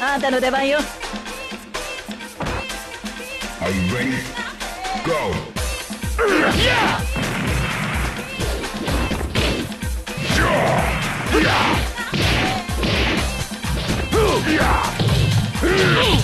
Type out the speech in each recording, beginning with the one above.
あんたの出番よ Are you ready? Go! Yeah! Yeah! Yeah! Yeah!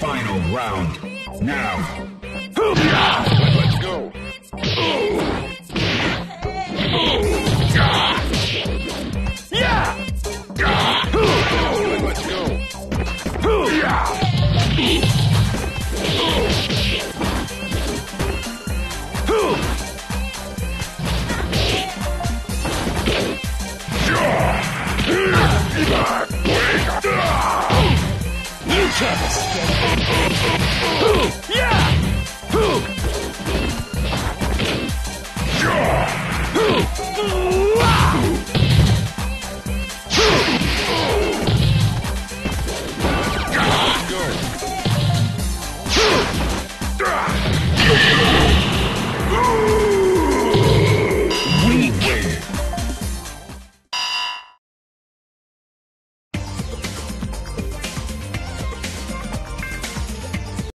Final round. Now. Let's go. Yeah. Let's go canvas. Ooh, yeah! Ooh. Yeah! Ooh.